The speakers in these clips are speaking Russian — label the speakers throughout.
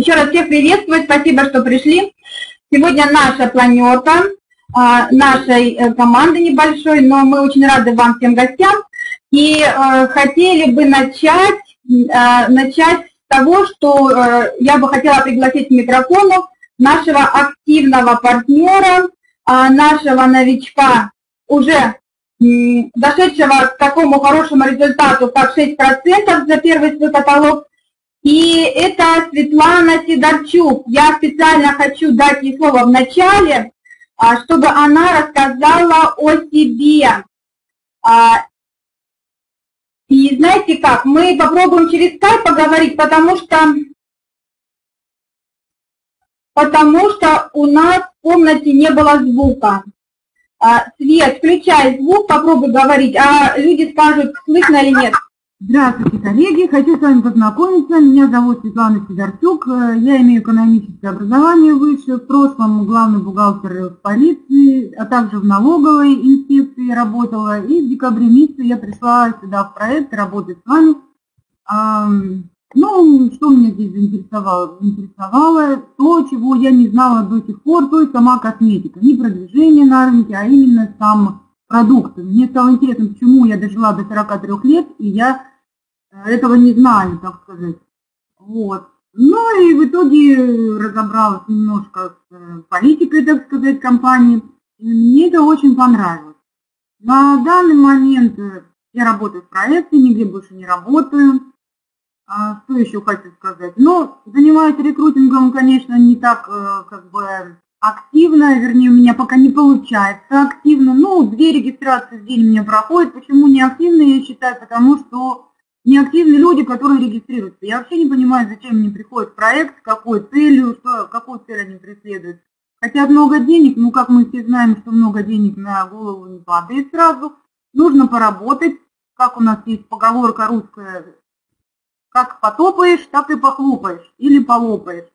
Speaker 1: Еще раз всех приветствую, спасибо, что пришли. Сегодня наша планерка а, нашей э, команды небольшой, но мы очень рады вам всем гостям. И э, хотели бы начать, э, начать с того, что э, я бы хотела пригласить к микрофону нашего активного партнера, э, нашего новичка, уже дошедшего к такому хорошему результату, как 6% за первый свой каталог. И это Светлана Сидорчук. Я специально хочу дать ей слово в начале, а, чтобы она рассказала о себе. А, и знаете как, мы попробуем через скайп поговорить, потому что, потому что у нас в комнате не было звука. А, Свет, включай звук, попробуй говорить, а люди скажут, слышно или нет.
Speaker 2: Здравствуйте, коллеги! Хочу с вами познакомиться. Меня зовут Светлана Сидорчук. Я имею экономическое образование выше. В прошлом главный бухгалтер в полиции, а также в налоговой инспекции работала. И в декабре месяце я пришла сюда в проект работать с вами. Ну, что меня здесь заинтересовало? Заинтересовало то, чего я не знала до сих пор, то есть сама косметика. Не продвижение на рынке, а именно сам продукт. Мне стало интересно, почему я дожила до 43 лет, и я э, этого не знаю, так сказать. Вот. Ну и в итоге разобралась немножко с э, политикой, так сказать, компании. И мне это очень понравилось. На данный момент э, я работаю в проекте, нигде больше не работаю. А, что еще хочу сказать? Ну, занимаюсь рекрутингом, конечно, не так э, как бы активно, вернее, у меня пока не получается активно. Ну, две регистрации в день у меня проходят. Почему не активно, я считаю, потому что неактивны люди, которые регистрируются. Я вообще не понимаю, зачем мне приходит проект, с какой целью, что, какую цель они преследуют. Хотят много денег, ну, как мы все знаем, что много денег на голову не падает сразу. Нужно поработать, как у нас есть поговорка русская, как потопаешь, так и похлопаешь или полопаешь.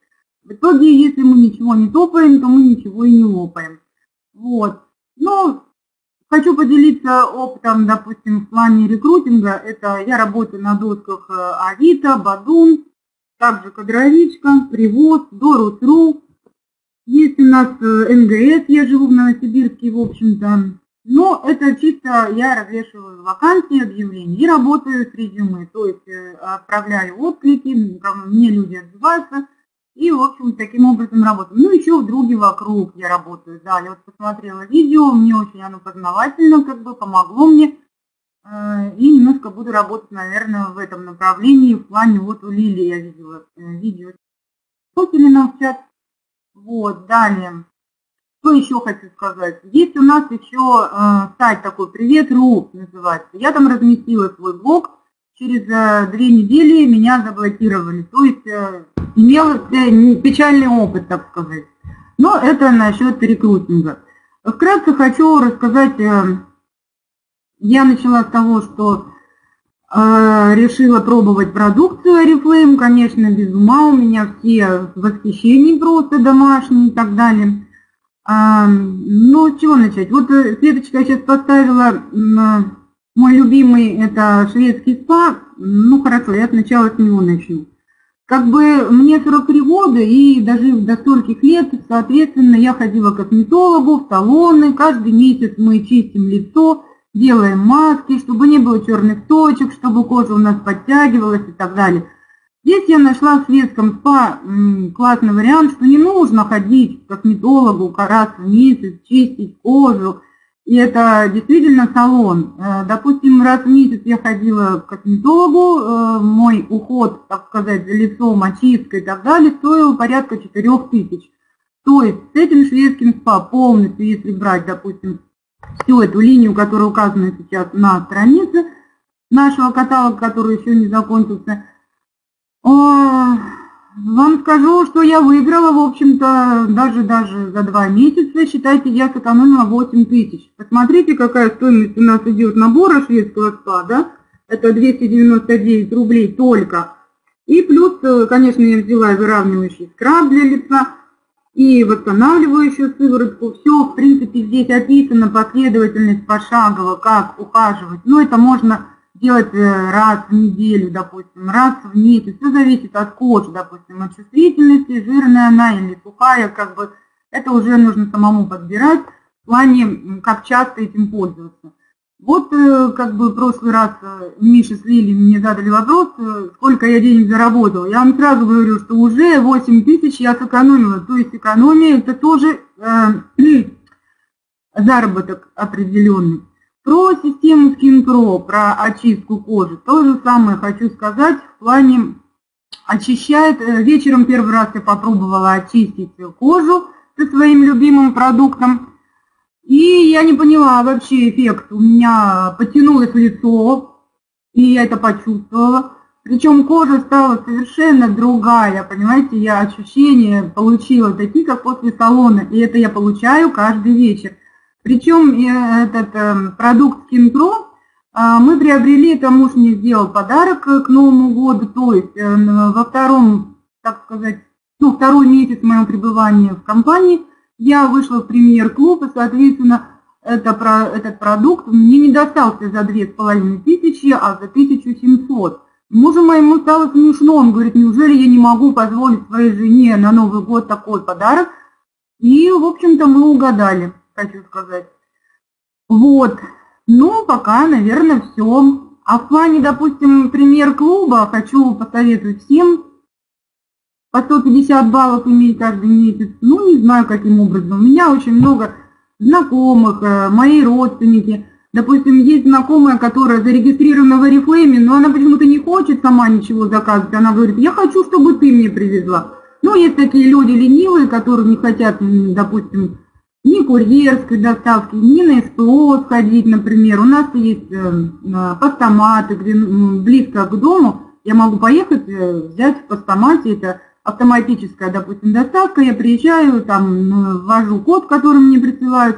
Speaker 2: В итоге, если мы ничего не топаем, то мы ничего и не лопаем. Вот. Но хочу поделиться опытом, допустим, в плане рекрутинга. Это я работаю на досках э, Авито, Бадун, также Кадровичка, Привоз, Дорус.ру. Есть у нас э, НГС, я живу в Новосибирске, в общем-то. Но это чисто я развешиваю вакансии, объявления и работаю с резюме, то есть э, отправляю отклики, мне люди отзываются, и, в общем, таким образом работаю. Ну, еще в друге вокруг я работаю, да, я вот посмотрела видео, мне очень оно познавательно, как бы помогло мне, э, и немножко буду работать, наверное, в этом направлении, в плане, вот у Лили я видела э, видео, нам в чат, вот, далее. Что еще хочу сказать? Есть у нас еще э, сайт такой «Привет.ру» называется. Я там разместила свой блог. Через э, две недели меня заблокировали. То есть имел э, печальный опыт, так сказать. Но это насчет рекрутинга. Вкратце хочу рассказать. Э, я начала с того, что э, решила пробовать продукцию Oriflame. Конечно, без ума. У меня все восхищения просто домашние и так далее. А, ну, с чего начать? Вот Светочка сейчас поставила мой любимый, это шведский спа. Ну, хорошо, я сначала с него начну. Как бы мне 43 года, и даже до стольких лет, соответственно, я ходила к косметологу, в салоны. Каждый месяц мы чистим лицо, делаем маски, чтобы не было черных точек, чтобы кожа у нас подтягивалась и так далее. Здесь я нашла в светском спа классный вариант, что не нужно ходить к косметологу раз в месяц, чистить кожу. И это действительно салон. Э, допустим, раз в месяц я ходила к косметологу, э, мой уход, так сказать, за лицом, очистка и так далее, стоил порядка 4000. То есть с этим шведским спа полностью, если брать, допустим, всю эту линию, которая указана сейчас на странице нашего каталога, который еще не закончился, вам скажу, что я выиграла, в общем-то, даже-даже за два месяца. Считайте, я сэкономила 8 тысяч. Посмотрите, какая стоимость у нас идет набора шведского спа, да? Это 299 рублей только. И плюс, э, конечно, я взяла выравнивающий скраб для лица и восстанавливающую сыворотку. Все, в принципе, здесь описано последовательность пошагово, как ухаживать. Но это можно делать э, раз в неделю, допустим, раз в месяц. Все зависит от кожи, допустим, от чувствительности, жирная она или сухая, как бы это уже нужно самому подбирать в плане, как часто этим пользоваться. Вот э, как бы в прошлый раз э, Миша с Лили мне задали вопрос, сколько я денег заработала. Я вам сразу говорю, что уже 8 тысяч я сэкономила. То есть экономия это тоже э, заработок определенный. Про систему Skin Pro, про очистку кожи, то же самое хочу сказать в плане очищает. Э, вечером первый раз я попробовала очистить кожу со своим любимым продуктом. И я не поняла вообще эффект. У меня потянулось лицо, и я это почувствовала. Причем кожа стала совершенно другая, понимаете, я ощущения получила такие, как после салона, и это я получаю каждый вечер. Причем э, этот эм, продукт Pro а, мы приобрели, это муж мне сделал подарок к Новому году, то есть э, во втором, так сказать, ну, второй месяц моего пребывания в компании я вышла в премьер-клуб, и, соответственно, это, про, этот продукт мне не достался за две с половиной тысячи, а за 1700. Мужу моему стало смешно, он говорит, неужели я не могу позволить своей жене на Новый год такой подарок? И, в общем-то, мы угадали хочу сказать. Вот. Ну, пока, наверное, все. А в плане, допустим, пример клуба хочу посоветовать всем по 150 баллов иметь каждый месяц. Ну, не знаю, каким образом. У меня очень много знакомых, э, мои родственники. Допустим, есть знакомая, которая зарегистрирована в Oriflame, но она почему-то не хочет сама ничего заказывать. Она говорит, я хочу, чтобы ты мне привезла. Ну, есть такие люди ленивые, которые не хотят, допустим, ни курьерской доставки, ни на СПО сходить, например. У нас есть э, э, постаматы, где близко к дому. Я могу поехать, э, взять в постамате, это автоматическая, допустим, доставка. Я приезжаю, там ввожу код, который мне присылают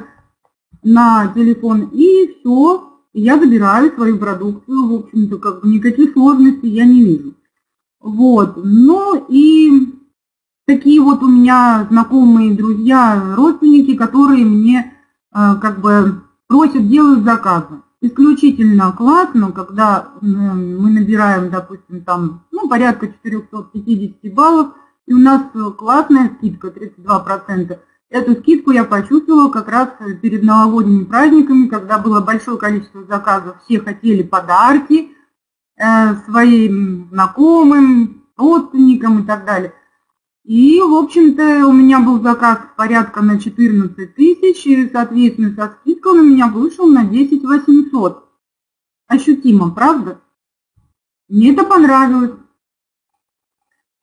Speaker 2: на телефон, и все, я забираю свою продукцию. В общем-то, как бы никаких сложностей я не вижу. Вот, ну и такие вот у меня знакомые друзья, родственники, которые мне э, как бы просят, делают заказы. Исключительно классно, когда мы набираем, допустим, там, ну, порядка 450 баллов, и у нас классная скидка, 32%. Эту скидку я почувствовала как раз перед новогодними праздниками, когда было большое количество заказов, все хотели подарки э, своим знакомым, родственникам и так далее. И, в общем-то, у меня был заказ порядка на 14 тысяч, и, соответственно, со скидкой он у меня вышел на 10 800. Ощутимо, правда? Мне это понравилось.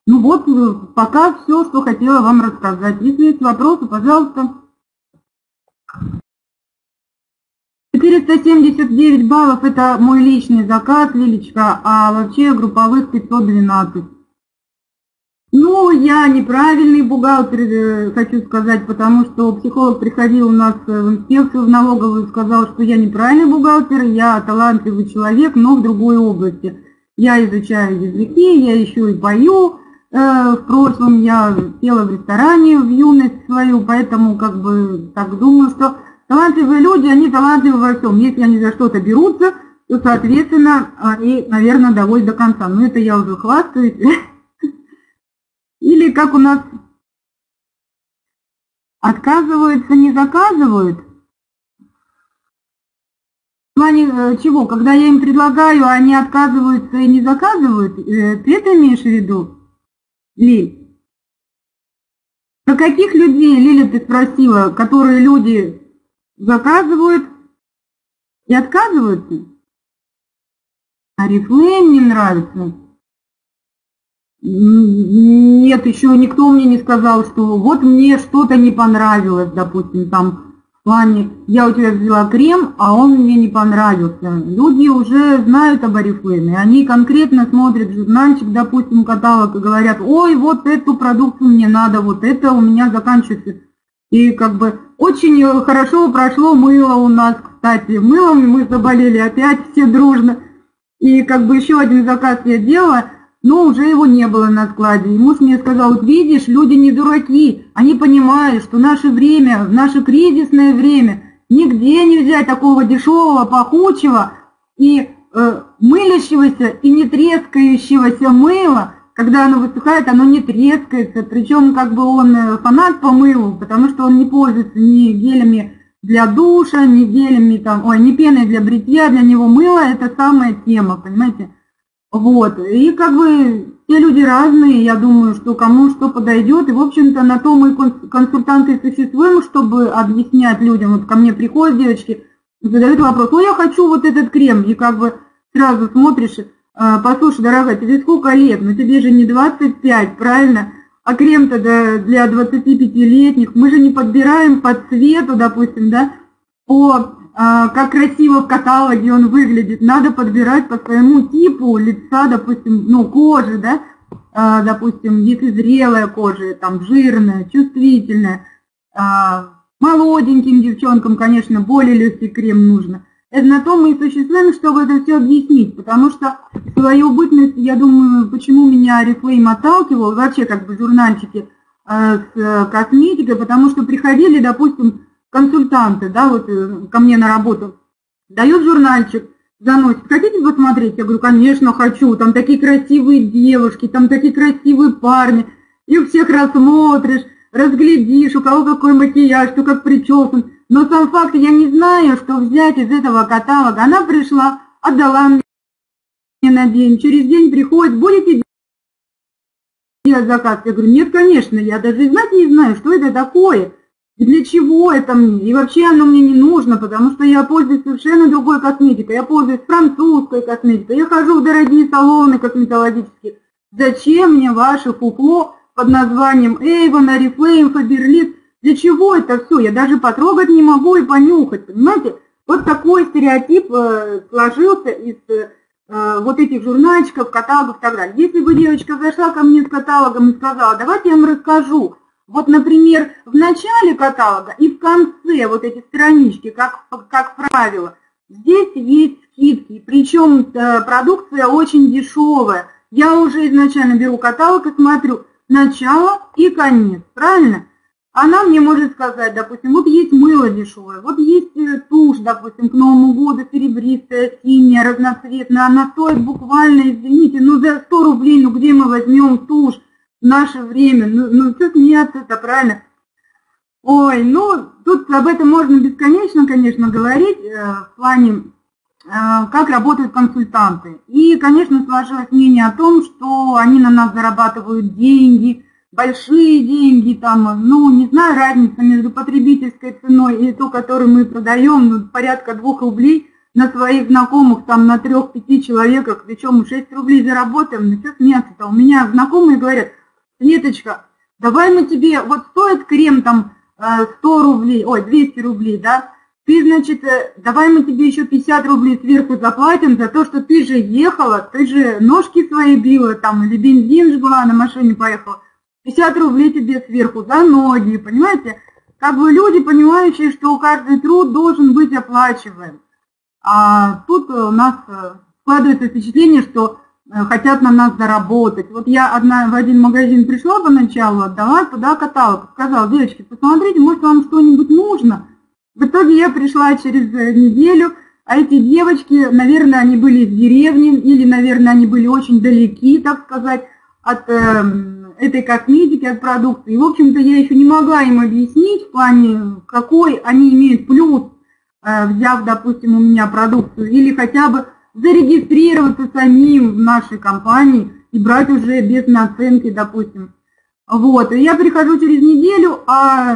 Speaker 2: Ну вот, э, пока все, что хотела вам рассказать. Если есть вопросы, пожалуйста. 479 баллов – это мой личный заказ, Лилечка, а вообще групповых 512. Ну, я неправильный бухгалтер, э, хочу сказать, потому что психолог приходил у нас э, в инспекцию в налоговую и сказал, что я неправильный бухгалтер, я талантливый человек, но в другой области. Я изучаю языки, я еще и пою. Э, в прошлом я пела в ресторане в юность свою, поэтому как бы так думаю, что талантливые люди, они талантливы во всем. Если они за что-то берутся, то, соответственно, они, наверное, довольны до конца. Но это я уже хвастаюсь. Или как у нас отказываются, не заказывают. В плане э, чего? Когда я им предлагаю, они отказываются и не заказывают, э, ты это имеешь в виду, Лиль? Про каких людей, Лиля, ты спросила, которые люди заказывают и отказываются? А Рифлейм не нравится. Нет, еще никто мне не сказал, что вот мне что-то не понравилось, допустим, там в плане, я у тебя взяла крем, а он мне не понравился. Люди уже знают об Арифлейме, они конкретно смотрят журнальчик, допустим, каталог и говорят, ой, вот эту продукцию мне надо, вот это у меня заканчивается. И как бы очень хорошо прошло мыло у нас, кстати, мылом мы заболели опять все дружно. И как бы еще один заказ я делала, но уже его не было на складе. И муж мне сказал, вот видишь, люди не дураки, они понимают, что наше время, наше кризисное время, нигде не взять такого дешевого, пахучего и э, мылящегося и не трескающегося мыла, когда оно высыхает, оно не трескается, причем как бы он э, фанат по мылу, потому что он не пользуется ни гелями для душа, ни гелями там, ой, ни пеной для бритья, для него мыло это самая тема, понимаете? Вот, и как бы все люди разные, я думаю, что кому что подойдет, и, в общем-то, на то мы консультанты существуем, чтобы объяснять людям, вот ко мне приходят девочки, задают вопрос, ну, я хочу вот этот крем, и как бы сразу смотришь, «А, послушай, дорогая, тебе сколько лет? Ну, тебе же не 25, правильно? А крем-то для 25-летних, мы же не подбираем по цвету, допустим, да, по как красиво в каталоге он выглядит. Надо подбирать по своему типу лица, допустим, ну, кожи, да, а, допустим, если зрелая кожа, там, жирная, чувствительная, а, молоденьким девчонкам, конечно, более легкий крем нужно. Это на то мы и существуем, чтобы это все объяснить, потому что свою бытность, я думаю, почему меня Арифлейм отталкивал, вообще как бы журнальчики с косметикой, потому что приходили, допустим, консультанты, да, вот э, ко мне на работу, дают журнальчик, заносит, хотите посмотреть? Я говорю, конечно, хочу, там такие красивые девушки, там такие красивые парни, и всех рассмотришь, разглядишь, у кого какой макияж, кто как причесан, но сам факт, я не знаю, что взять из этого каталога. Она пришла, отдала мне на день, через день приходит, будете делать заказ? Я говорю, нет, конечно, я даже знать не знаю, что это такое. И для чего это мне? И вообще оно мне не нужно, потому что я пользуюсь совершенно другой косметикой. Я пользуюсь французской косметикой. Я хожу в дорогие салоны косметологические. Зачем мне ваше фуфло под названием Avon, Oriflame, Faberlic? Для чего это все? Я даже потрогать не могу и понюхать, понимаете? Вот такой стереотип э, сложился из э, вот этих журнальчиков, каталогов и так далее. Если бы девочка зашла ко мне с каталогом и сказала, давайте я вам расскажу, вот, например, в начале каталога и в конце вот эти странички, как, как правило, здесь есть скидки, причем э, продукция очень дешевая. Я уже изначально беру каталог и смотрю начало и конец, правильно? Она мне может сказать, допустим, вот есть мыло дешевое, вот есть э, тушь, допустим, к Новому году серебристая, синяя, разноцветная, она стоит буквально, извините, ну за 100 рублей, ну где мы возьмем тушь? Наше время, ну, ну что смеяться это правильно? Ой, ну, тут об этом можно бесконечно, конечно, говорить э, в плане, э, как работают консультанты. И, конечно, сложилось мнение о том, что они на нас зарабатывают деньги, большие деньги, там, ну, не знаю, разница между потребительской ценой и той, которую мы продаем, ну, порядка двух рублей на своих знакомых, там, на трех-пяти человеках, причем мы 6 рублей заработаем, ну, что смеяться-то? У меня знакомые говорят, Светочка, давай мы тебе, вот стоит крем там 100 э, рублей, ой, 200 рублей, да, ты, значит, э, давай мы тебе еще 50 рублей сверху заплатим за то, что ты же ехала, ты же ножки свои била там, или бензин жгла, на машине поехала. 50 рублей тебе сверху за ноги, понимаете? Как бы люди, понимающие, что каждый труд должен быть оплачиваем. А тут у нас э, складывается впечатление, что хотят на нас заработать. Вот я одна в один магазин пришла поначалу, отдала туда каталог, сказала, девочки, посмотрите, может вам что-нибудь нужно. В итоге я пришла через э, неделю, а эти девочки, наверное, они были в деревне, или, наверное, они были очень далеки, так сказать, от э, этой косметики, от продукции. И, в общем-то, я еще не могла им объяснить в плане, какой они имеют плюс, э, взяв, допустим, у меня продукцию, или хотя бы зарегистрироваться самим в нашей компании и брать уже без наценки, допустим. Вот, и я прихожу через неделю, а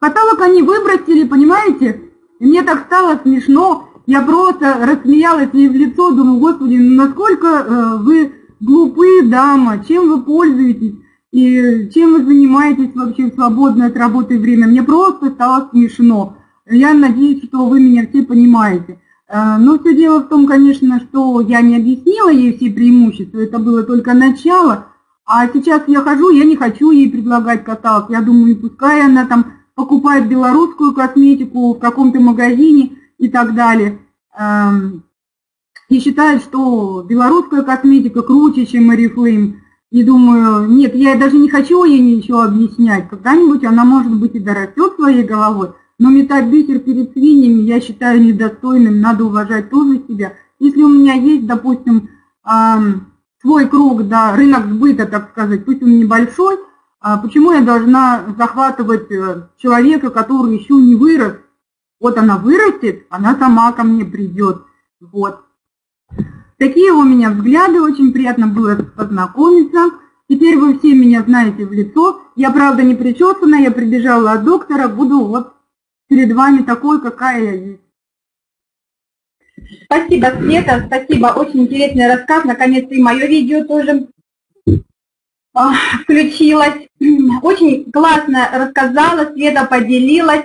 Speaker 2: каталог они выбросили, понимаете? И мне так стало смешно, я просто рассмеялась ей в лицо, думаю, господи, ну насколько э, вы глупые, дама, чем вы пользуетесь и чем вы занимаетесь вообще в свободное от работы время. Мне просто стало смешно. Я надеюсь, что вы меня все понимаете. Э, но все дело в том, конечно, что я не объяснила ей все преимущества, это было только начало, а сейчас я хожу, я не хочу ей предлагать каталог, я думаю, пускай она там покупает белорусскую косметику в каком-то магазине и так далее. Эм, и считает, что белорусская косметика круче, чем Oriflame. И думаю, нет, я даже не хочу ей ничего объяснять. Когда-нибудь она, может быть, и дорастет своей головой, но метать бисер перед свиньями я считаю недостойным, надо уважать тоже себя если у меня есть, допустим, свой круг, да, рынок сбыта, так сказать, пусть он небольшой, а почему я должна захватывать э, человека, который еще не вырос? Вот она вырастет, она сама ко мне придет. Вот. Такие у меня взгляды, очень приятно было познакомиться. Теперь вы все меня знаете в лицо. Я, правда, не причесана, я прибежала от доктора, буду вот перед вами такой, какая я есть.
Speaker 1: Спасибо, Света, спасибо. Очень интересный рассказ. Наконец-то и мое видео тоже а, включилась. Очень классно рассказала, Света поделилась.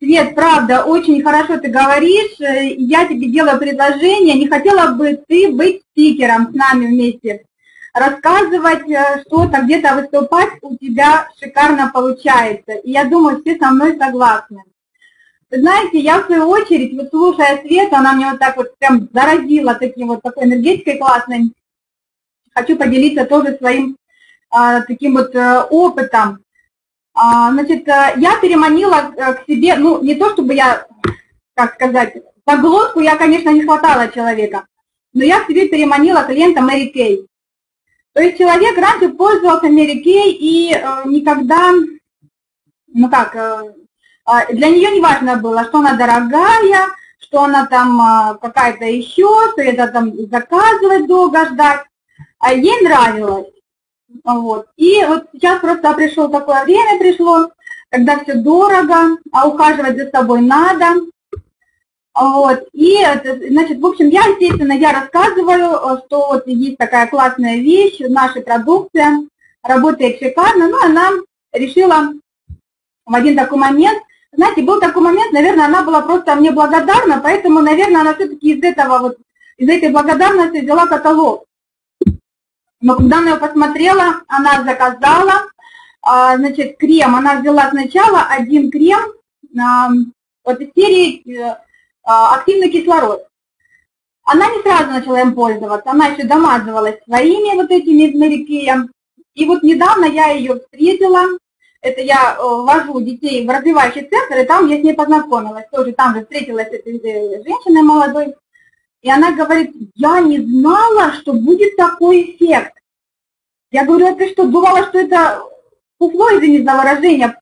Speaker 1: Свет, правда, очень хорошо ты говоришь. Я тебе делаю предложение. Не хотела бы ты быть спикером с нами вместе? Рассказывать э, что-то, где-то выступать у тебя шикарно получается. И я думаю, все со мной согласны. Знаете, я в свою очередь, вот слушая Свету, она мне вот так вот прям заразила таким вот такой энергетикой классной. Хочу поделиться тоже своим а, таким вот а, опытом. А, значит, а, я переманила э, к себе, ну, не то чтобы я, как сказать, по глотку я, конечно, не хватала человека, но я к себе переманила клиента Мэри Кей. То есть человек раньше пользовался Мэри Кей и э, никогда, ну как, для нее не важно было, что она дорогая, что она там а, какая-то еще, что это там заказывать долго ждать. А ей нравилось. Вот. И вот сейчас просто пришло такое время, пришло, когда все дорого, а ухаживать за собой надо. Вот. И, значит, в общем, я, естественно, я рассказываю, что вот есть такая классная вещь, наша продукция, работает шикарно, но она решила в один такой момент знаете, был такой момент, наверное, она была просто мне благодарна, поэтому, наверное, она все-таки из этого вот, из этой благодарности взяла каталог. Но когда она его посмотрела, она заказала, а, значит, крем, она взяла сначала один крем а, вот из серии э, а, активный кислород. Она не сразу начала им пользоваться, она еще домазывалась своими вот этими из И вот недавно я ее встретила, это я э, вожу детей в развивающий центр, и там я с ней познакомилась, тоже там же встретилась с этой э, женщиной молодой, и она говорит, я не знала, что будет такой эффект. Я говорю, а ты что, думала, что это фуфло, извини за выражение,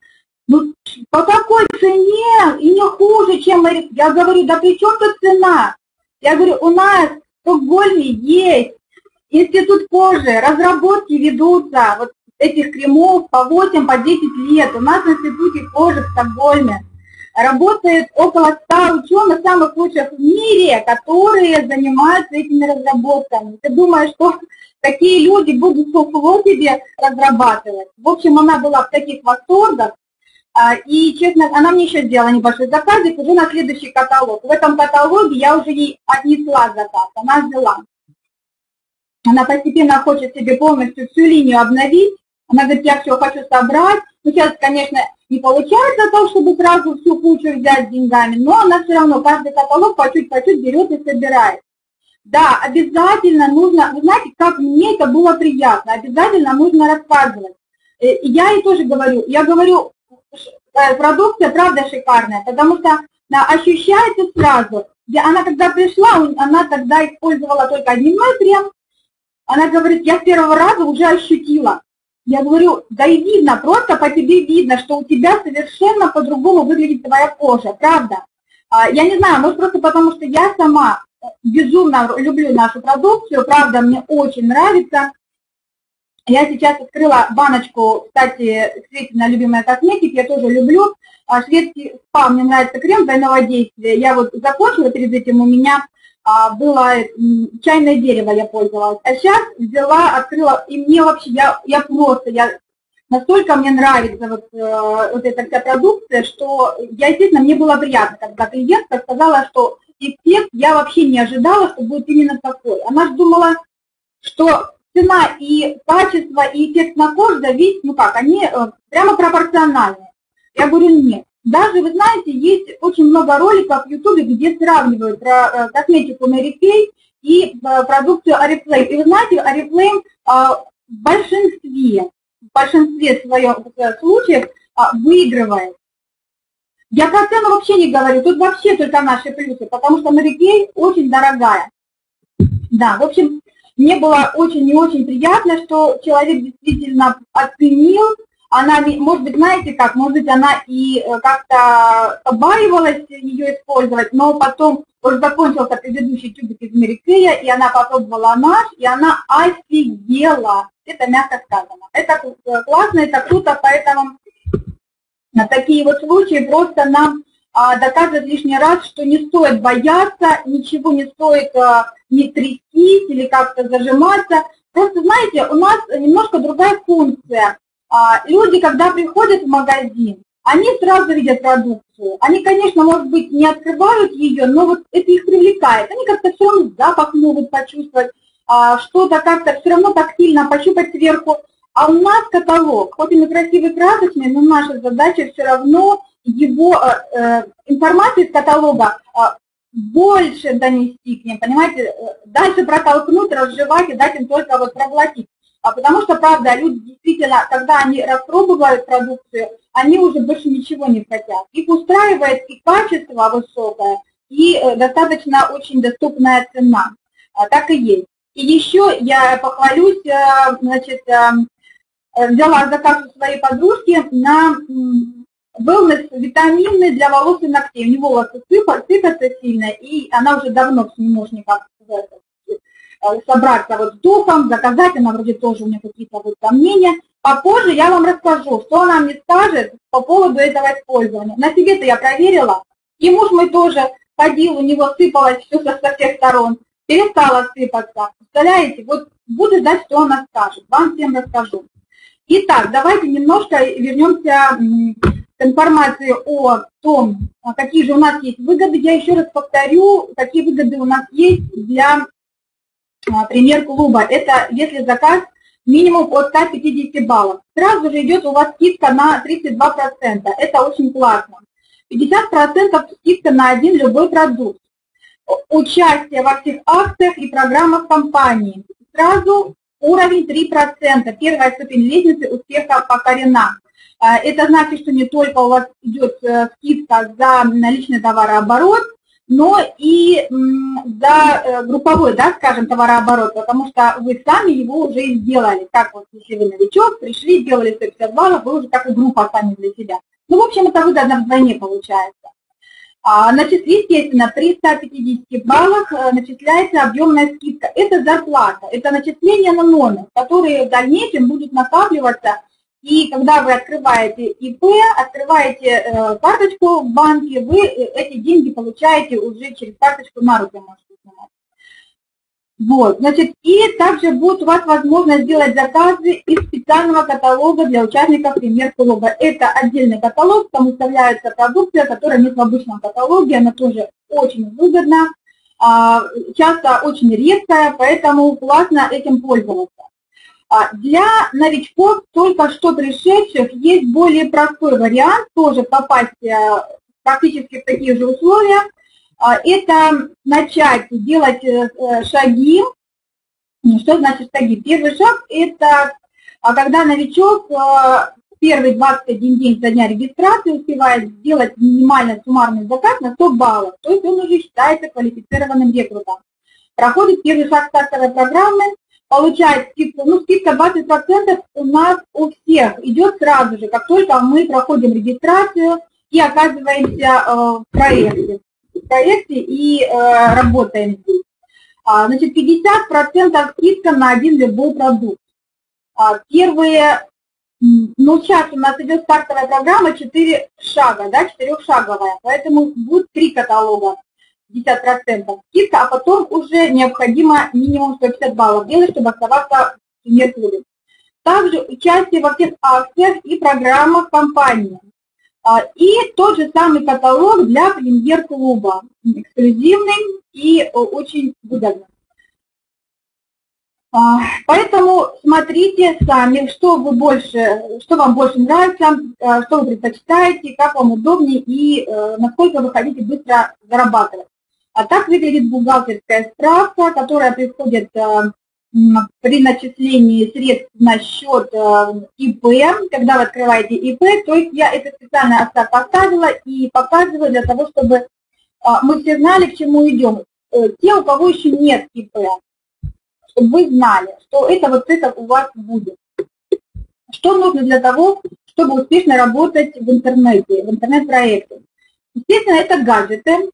Speaker 1: ну, по такой цене и не хуже, чем... Я говорю, да при чем тут цена? Я говорю, у нас в Стокгольме есть институт кожи, разработки ведутся, вот этих кремов по 8, по 10 лет. У нас в Институте кожи в Стокгольме работает около 100 ученых, самых лучших в мире, которые занимаются этими разработками. Ты думаешь, что такие люди будут софло себе разрабатывать? В общем, она была в таких восторгах, а, и, честно, она мне еще сделала небольшой заказик уже на следующий каталог. В этом каталоге я уже ей отнесла заказ, она взяла. Она постепенно хочет себе полностью всю линию обновить, она говорит, я все хочу собрать. Ну, сейчас, конечно, не получается то, чтобы сразу всю кучу взять деньгами, но она все равно каждый каталог по чуть-по чуть берет и собирает. Да, обязательно нужно, вы знаете, как мне это было приятно, обязательно нужно рассказывать. Э, и я ей тоже говорю, я говорю, э, продукция правда шикарная, потому что да, ощущается сразу. Она когда пришла, она тогда использовала только дневной крем, она говорит, я с первого раза уже ощутила, я говорю, да и видно, просто по тебе видно, что у тебя совершенно по-другому выглядит твоя кожа, правда? А, я не знаю, может просто потому, что я сама безумно люблю нашу продукцию, правда, мне очень нравится. Я сейчас открыла баночку, кстати, Светина любимая косметика, я тоже люблю. А, шведский спа, мне нравится крем двойного действия. Я вот закончила перед этим, у меня а, было чайное дерево я пользовалась. А сейчас взяла, открыла, и мне вообще, я, я просто, я настолько мне нравится вот, э, вот эта вся продукция, что я, естественно, мне было приятно, когда клиентка сказала, что эффект я вообще не ожидала, что будет именно такой. Она же думала, что цена и качество, и эффект на коже зависит, ну как, они э, прямо пропорциональны. Я говорю, нет. Даже, вы знаете, есть очень много роликов в Ютубе, где сравнивают про косметику Mary Kay и э, продукцию Oriflame. И вы знаете, Oriflame в большинстве, в большинстве своих э, случаев выигрывает. Я про цену вообще не говорю, тут вообще только наши плюсы, потому что Mary Kay очень дорогая. Да, в общем, мне было очень и очень приятно, что человек действительно оценил, она, может быть, знаете как, может быть, она и э, как-то побаивалась ее использовать, но потом уже закончился предыдущий тюбик из Мерикея, и она попробовала наш, и она офигела. Это мягко сказано. Это классно, это круто, поэтому на такие вот случаи просто нам а, доказывает лишний раз, что не стоит бояться, ничего не стоит а, не трястись или как-то зажиматься. Просто, знаете, у нас немножко другая функция. А, люди, когда приходят в магазин, они сразу видят продукцию. Они, конечно, может быть, не открывают ее, но вот это их привлекает. Они как-то все равно запах могут почувствовать, а, что-то как-то все равно тактильно пощупать сверху. А у нас каталог, хоть и красивый, красочный, но наша задача все равно его э, э, информацию из каталога э, больше донести к ним, понимаете, э, дальше протолкнуть, разжевать и дать им только вот проглотить. А потому что, правда, люди действительно, когда они распробовали продукцию, они уже больше ничего не хотят. Их устраивает и качество высокое, и э, достаточно очень доступная цена. А, так и есть. И еще я похвалюсь, э, значит, Э, взяла заказ у своей подружки на wellness витамины для волос и ногтей. У нее волосы сыпятся сильно, и она уже давно не может никак э, собраться вот с духом, заказать, она вроде тоже у нее какие-то вот сомнения. Попозже я вам расскажу, что она мне скажет по поводу этого использования. На себе-то я проверила, и муж мой тоже ходил, у него сыпалось все со всех сторон, перестала сыпаться. Представляете, вот буду ждать, что она скажет, вам всем расскажу. Итак, давайте немножко вернемся к информации о том, а какие же у нас есть выгоды. Я еще раз повторю, какие выгоды у нас есть для пример клуба. Это если заказ минимум от 150 баллов. Сразу же идет у вас скидка на 32%. Это очень классно. 50% скидка на один любой продукт. Участие во всех акциях и программах компании. Сразу Уровень 3%, первая ступень лестницы успеха покорена. А, это значит, что не только у вас идет э, скидка за наличный товарооборот, но и за э, групповой, да, скажем, товарооборот, потому что вы сами его уже сделали. Как вот, если вы новичок, пришли, сделали 150 баллов, вы уже как и группа сами для себя. Ну, в общем, это выгодно вдвойне получается. А, значит, естественно, при 150 баллах начисляется объемная скидка. Это зарплата, это начисление на номер, которые в дальнейшем будут накапливаться. И когда вы открываете ИП, открываете э, карточку в банке, вы э, эти деньги получаете уже через карточку на руки можете снимать. Вот, значит, и также будет у вас возможность сделать заказы из специального каталога для участников премьер-клуба. Это отдельный каталог, там выставляется продукция, которая нет в обычном каталоге, она тоже очень выгодна, а, часто очень редкая, поэтому классно этим пользоваться. А, для новичков, только что пришедших, есть более простой вариант тоже попасть э, практически в такие же условия – а, это начать делать э, шаги. Что значит шаги? Первый шаг – это а, когда новичок э, первый 21 день со дня регистрации успевает сделать минимальный суммарный заказ на 100 баллов, то есть он уже считается квалифицированным рекрутом. Проходит первый шаг стартовой программы, получает скидку, ну скидка 20% у нас у всех идет сразу же, как только мы проходим регистрацию и оказываемся в проекте проекте и э, работаем. А, значит, 50% скидка на один любой продукт. А, первые, ну сейчас у нас идет стартовая программа 4 шага, да, 4-шаговая, поэтому будет 3 каталога, 50% скидка, а потом уже необходимо минимум 150 баллов делать, чтобы оставаться в премьер-клубе. Также участие во всех акциях и программах компании. А, и тот же самый каталог для премьер-клуба, эксклюзивный и э, очень выгодный. А, поэтому смотрите сами, что, вы больше, что вам больше нравится, э, что вы предпочитаете, как вам удобнее и э, насколько вы хотите быстро зарабатывать. А так выглядит бухгалтерская справка, которая приходит при начислении средств на счет э, ИП, когда вы открываете ИП, то есть я это специально поставила и показываю для того, чтобы а, мы все знали, к чему идем. Э, те, у кого еще нет ИП, чтобы вы знали, что это вот это у вас будет. Что нужно для того, чтобы успешно работать в интернете, в интернет-проекте? Естественно, это гаджеты,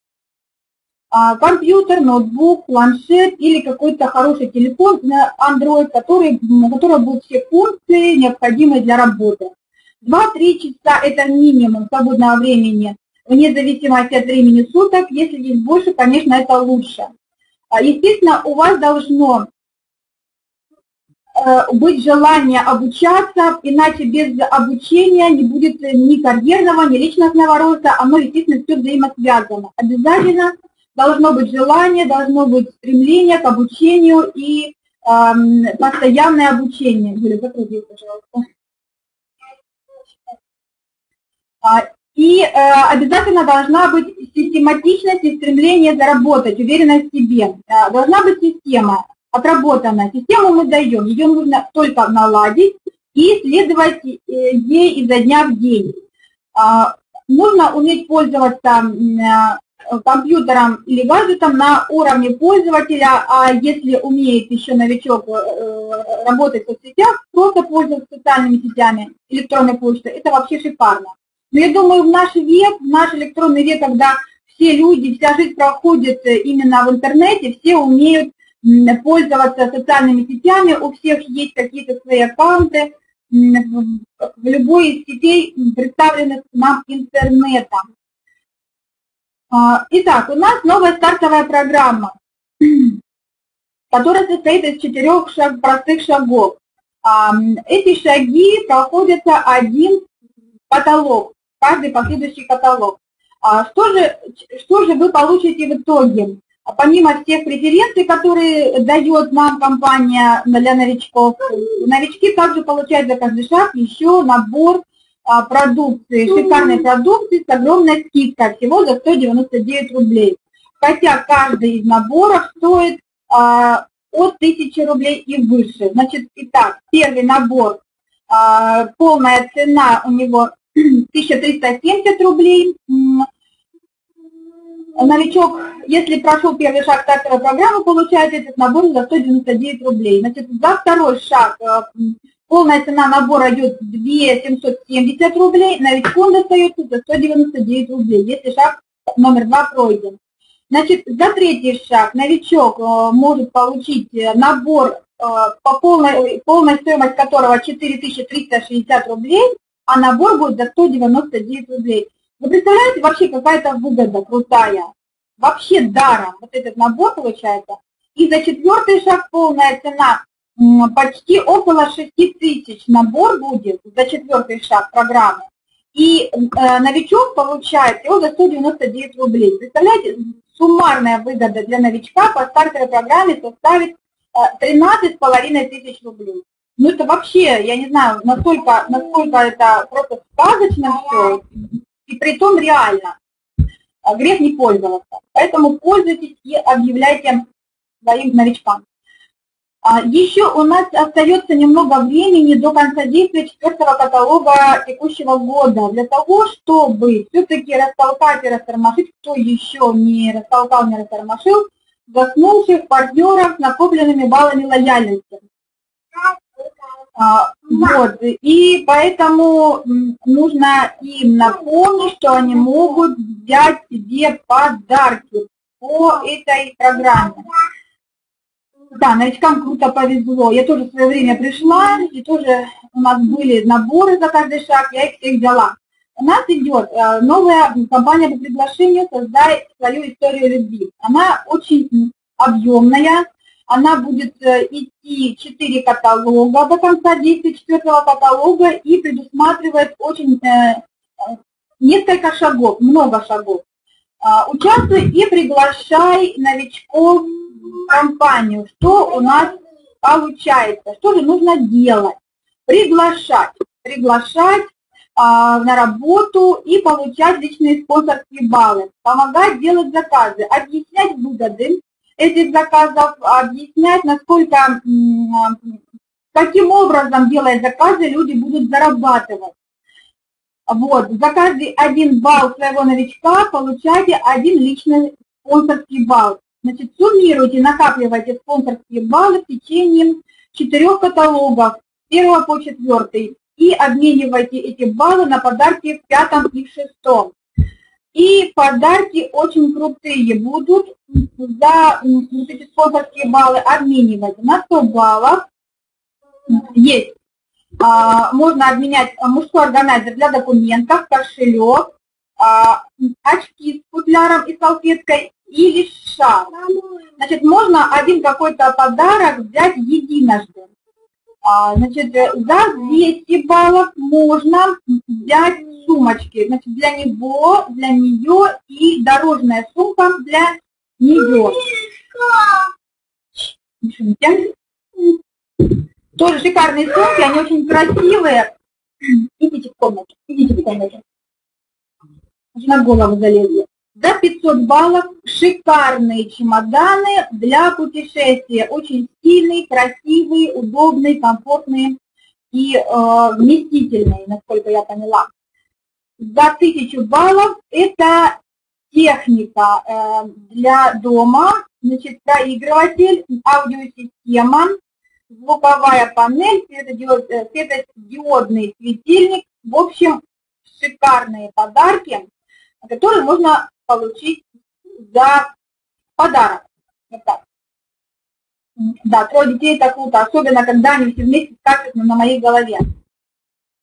Speaker 1: компьютер, ноутбук, планшет или какой-то хороший телефон на Android, который, у которого будут все функции, необходимые для работы. 2-3 часа – это минимум свободного времени, вне зависимости от времени суток. Если есть больше, конечно, это лучше. А, естественно, у вас должно э, быть желание обучаться, иначе без обучения не будет ни карьерного, ни личностного роста, оно, естественно, все взаимосвязано. Обязательно должно быть желание, должно быть стремление к обучению и э, постоянное обучение. Юля, закрой пожалуйста. А, и э, обязательно должна быть систематичность и стремление заработать, уверенность в себе. Э, должна быть система отработанная. Систему мы даем, ее нужно только наладить и следовать э, ей изо дня в день. Э, нужно уметь пользоваться Э, компьютером или гаджетом на уровне пользователя, а если умеет еще новичок э, работать в соцсетях, просто пользоваться социальными сетями, электронной почтой, это вообще шикарно. Но я думаю, в наш век, в наш электронный век, когда все люди, вся жизнь проходит э, именно в интернете, все умеют пользоваться социальными сетями, у всех есть какие-то свои аккаунты, в любой из сетей представленных нам интернетом. А, итак, у нас новая стартовая программа, которая состоит из четырех шаг, простых шагов. А, эти шаги проходятся один каталог, каждый последующий каталог. А что же, что же вы получите в итоге? Помимо всех преференций, которые дает нам компания для новичков, новички также получают за каждый шаг еще набор продукции, шикарной продукции с огромной скидкой, всего за 199 рублей. Хотя каждый из наборов стоит а, от 1000 рублей и выше. Значит, итак, первый набор, а, полная цена у него 1370 рублей. Новичок, если прошел первый шаг стартовой программы, получает этот набор за 199 рублей. Значит, за второй шаг Полная цена набора идет 2770 рублей, новичку он достается за 199 рублей, если шаг номер два пройден. Значит, за третий шаг новичок э, может получить э, набор, э, по полной, полной стоимость которого 4360 рублей, а набор будет за 199 рублей. Вы представляете, вообще какая-то выгода крутая. Вообще даром вот этот набор получается. И за четвертый шаг полная цена почти около 6 тысяч набор будет за четвертый шаг программы. И э, новичок получает его за 199 рублей. Представляете, суммарная выгода для новичка по стартовой программе составит э, 13,5 тысяч рублей. Ну это вообще, я не знаю, насколько, насколько это просто сказочно все, и при том реально. Грех не пользоваться. Поэтому пользуйтесь и объявляйте своим новичкам. А, Еще у нас остается немного времени до конца действия четвертого каталога текущего года для того, чтобы все-таки растолкать и растормошить, кто еще не растолкал, не растормошил, заснувших партнеров с накопленными баллами лояльности. А, вот, и поэтому нужно им напомнить, что они могут взять себе подарки по этой программе. Да, новичкам круто повезло. Я тоже в свое время пришла, и тоже у нас были наборы за каждый шаг, я их всех взяла. У нас идет э, новая компания по приглашению «Создай свою историю любви». Она очень объемная, она будет э, идти 4 каталога до конца действия четвертого каталога и предусматривает очень э, несколько шагов, много шагов. А, участвуй и приглашай новичков компанию, что у нас получается, что же нужно делать? Приглашать, приглашать а, на работу и получать личные спонсорские баллы, помогать делать заказы, объяснять выгоды этих заказов, объяснять, насколько, каким образом, делая заказы, люди будут зарабатывать. Вот, за каждый один балл своего новичка получайте один личный спонсорский балл. Значит, суммируйте, накапливайте спонсорские баллы в течение четырех каталогов, с первого по четвертый, и обменивайте эти баллы на подарки в пятом и в шестом. И подарки очень крутые будут за вот эти спонсорские баллы обменивать на 100 баллов. Есть. А, можно обменять мужской органайзер для документов, кошелек, а, очки с футляром и салфеткой или шар. Значит, можно один какой-то подарок взять единожды. А, значит, за 200 баллов можно взять сумочки. Значит, для него, для нее и дорожная сумка для нее. Тоже шикарные сумки, они очень красивые. Идите в комнату, идите в комнату. На голову залезли. За 500 баллов шикарные чемоданы для путешествия. Очень стильные, красивые, удобные, комфортные и э, вместительные, насколько я поняла. За 1000 баллов это техника э, для дома, значит, проигрыватель, аудиосистема, звуковая панель, светодиод, э, светодиодный светильник. В общем, шикарные подарки, которые можно получить за подарок. Вот так. Да, трое детей это круто, особенно когда они все вместе скачут на моей голове.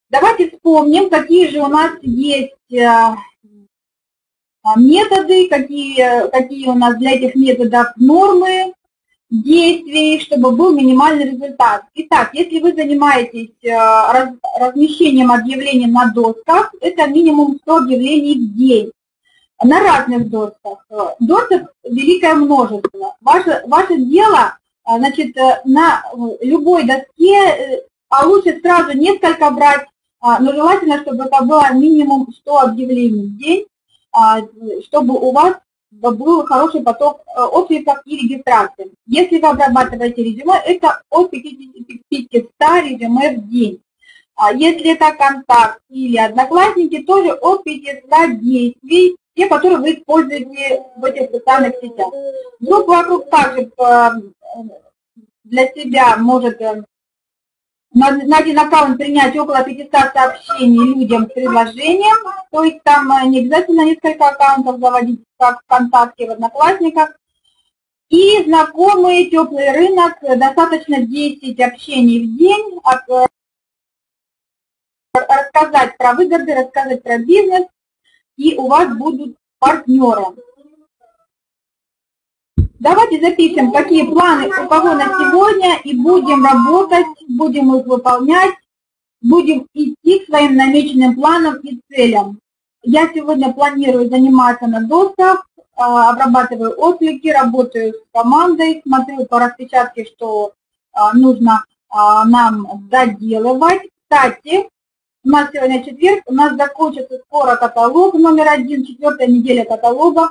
Speaker 1: Давайте вспомним, какие же у нас есть э, методы, какие, какие у нас для этих методов нормы действий, чтобы был минимальный результат. Итак, если вы занимаетесь э, раз, размещением объявлений на досках, это минимум 100 объявлений в день на разных досках. Досок великое множество. Ваше, ваше дело, э, значит, на любой доске, а лучше сразу несколько брать, но желательно, чтобы это было минимум 100 объявлений в день, а, чтобы у вас был хороший поток э, откликов и регистрации. Если вы обрабатываете резюме, это от 50 100 резюме в день. А если это контакт или одноклассники, тоже от 500 действий, те, которые вы используете в этих социальных сетях. Групп вокруг также э, для себя может э, на, на один аккаунт принять около 500 сообщений людям с предложением, то есть там э, не обязательно несколько аккаунтов заводить, как ВКонтакте, в Одноклассниках. И знакомый теплый рынок, достаточно 10 общений в день, рассказать про выгоды, рассказать про бизнес, и у вас будут партнеры. Давайте запишем, какие планы у кого на сегодня, и будем работать, будем их выполнять, будем идти к своим намеченным планам и целям. Я сегодня планирую заниматься на досках, обрабатываю отклики, работаю с командой, смотрю по распечатке, что а, нужно а, нам доделывать. Кстати, у нас сегодня четверг, у нас закончится скоро каталог номер один, четвертая неделя каталога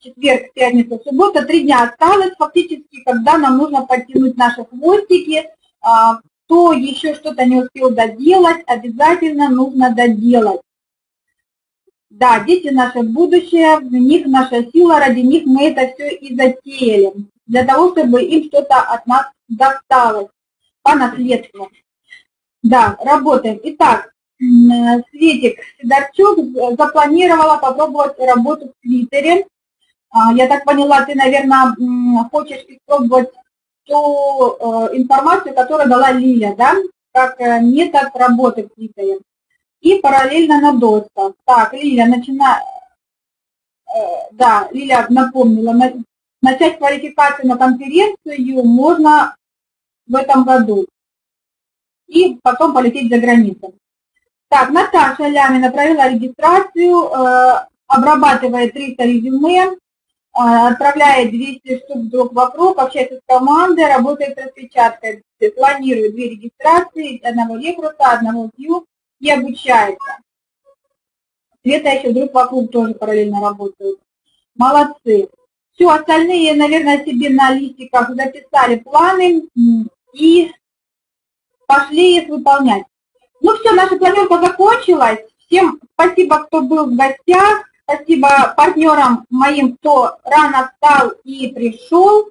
Speaker 1: четверг, пятница, суббота, три дня осталось фактически, когда нам нужно подтянуть наши хвостики, а, кто еще что-то не успел доделать, обязательно нужно доделать. Да, дети наше будущее, в них наша сила, ради них мы это все и затеяли, для того, чтобы им что-то от нас досталось по наследству. Да, работаем. Итак, Светик Сидорчук запланировала попробовать работу в Твиттере. А, я так поняла, ты, наверное, хочешь испробовать ту э, информацию, которую дала Лиля, да, как э, метод работы в Твиттере. И параллельно на досках. Так, Лиля, начина... Э, да, Лиля напомнила, начать квалификацию на конференцию можно в этом году. И потом полететь за границу. Так, Наташа Лямина провела регистрацию, обрабатывает 300 резюме, а, отправляет 200 штук друг вокруг, общается с командой, работает с распечаткой, планирует две регистрации, одного рекрута, одного кью и обучается. Света еще друг вокруг тоже параллельно работают. Молодцы. Все, остальные, наверное, себе на листиках записали планы и пошли их выполнять. Ну все, наша планерка закончилась. Всем спасибо, кто был в гостях. Спасибо партнерам моим, кто рано встал и пришел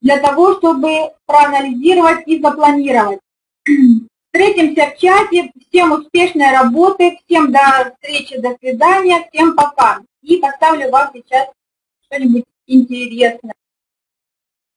Speaker 1: для того, чтобы проанализировать и запланировать. Встретимся в чате. Всем успешной работы, всем до встречи, до свидания, всем пока. И поставлю вам сейчас что-нибудь интересное.